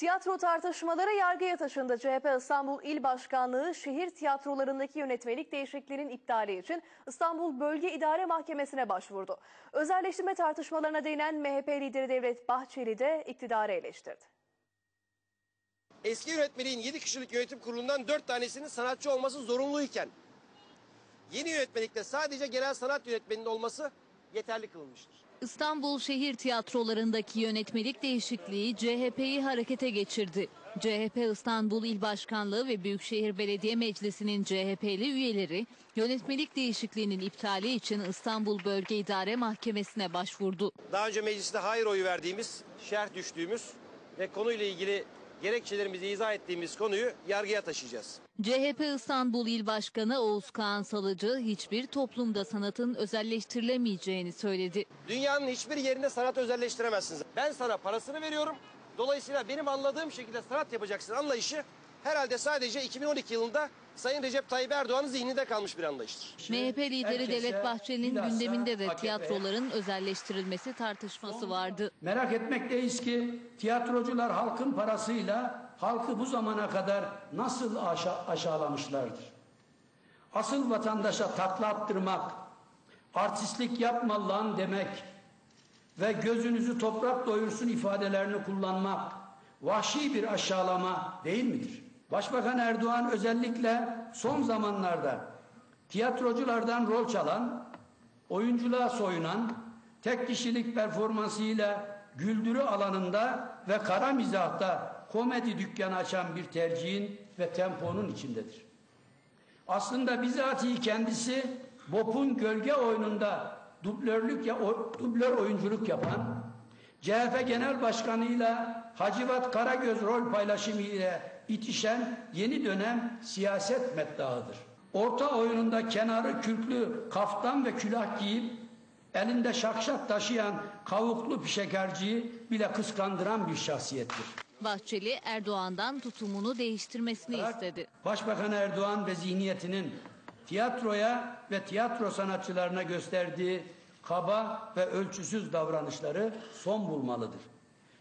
Tiyatro tartışmaları yargıya taşındı. CHP İstanbul İl Başkanlığı şehir tiyatrolarındaki yönetmelik değişikliğinin iptali için İstanbul Bölge İdare Mahkemesi'ne başvurdu. Özelleştirme tartışmalarına değinen MHP lideri Devlet Bahçeli de iktidarı eleştirdi. Eski yönetmeliğin 7 kişilik yönetim kurulundan 4 tanesinin sanatçı olması zorunluyken yeni yönetmelikte sadece genel sanat yönetmeninin olması yeterli kılınmıştır. İstanbul şehir tiyatrolarındaki yönetmelik değişikliği CHP'yi harekete geçirdi. CHP İstanbul İl Başkanlığı ve Büyükşehir Belediye Meclisi'nin CHP'li üyeleri yönetmelik değişikliğinin iptali için İstanbul Bölge İdare Mahkemesi'ne başvurdu. Daha önce mecliste hayır oyu verdiğimiz, şerh düştüğümüz ve konuyla ilgili gerekçelerimizi izah ettiğimiz konuyu yargıya taşıyacağız. CHP İstanbul İl Başkanı Oğuz Kağan Salıcı hiçbir toplumda sanatın özelleştirilemeyeceğini söyledi. Dünyanın hiçbir yerinde sanat özelleştiremezsiniz. Ben sana parasını veriyorum. Dolayısıyla benim anladığım şekilde sanat yapacaksın anlayışı herhalde sadece 2012 yılında Sayın Recep Tayyip Erdoğan'ın zihninde kalmış bir anlayıştır. MHP lideri Herkese Devlet Bahçeli'nin gündeminde de tiyatroların özelleştirilmesi tartışması vardı. Merak etmekteyiz ki tiyatrocular halkın parasıyla halkı bu zamana kadar nasıl aşa aşağılamışlardır. Asıl vatandaşa takla attırmak, artistlik yapma lan demek ve gözünüzü toprak doyursun ifadelerini kullanmak vahşi bir aşağılama değil midir? Başbakan Erdoğan özellikle son zamanlarda tiyatroculardan rol çalan, oyunculuğa soyunan, tek kişilik performansıyla güldürü alanında ve kara mizahta komedi dükkanı açan bir tercihin ve temponun içindedir. Aslında bizatihi kendisi Bop'un gölge oyununda dublörlük ya, dublör oyunculuk yapan, CHP Genel Başkanı'yla Hacivat Karagöz rol paylaşımı ile itişen yeni dönem siyaset meddahıdır. Orta oyununda kenarı kürklü kaftan ve külah giyip elinde şakşak taşıyan kavuklu pişekerciyi bile kıskandıran bir şahsiyettir. Bahçeli Erdoğan'dan tutumunu değiştirmesini istedi. Başbakan Erdoğan ve zihniyetinin tiyatroya ve tiyatro sanatçılarına gösterdiği kaba ve ölçüsüz davranışları son bulmalıdır.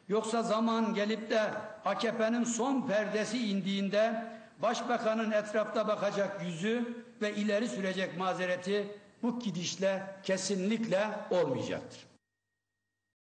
Yoksa zaman gelip de AKP'nin son perdesi indiğinde başbakanın etrafta bakacak yüzü ve ileri sürecek mazereti bu gidişle kesinlikle olmayacaktır.